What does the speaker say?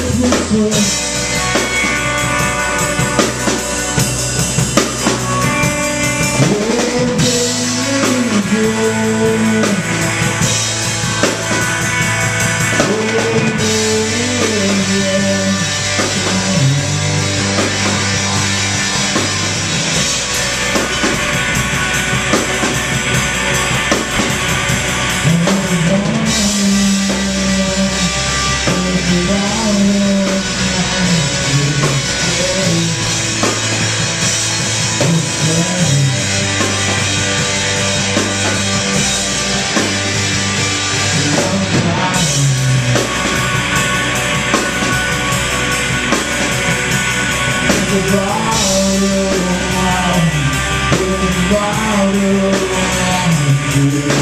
beautiful. Yeah. Wow,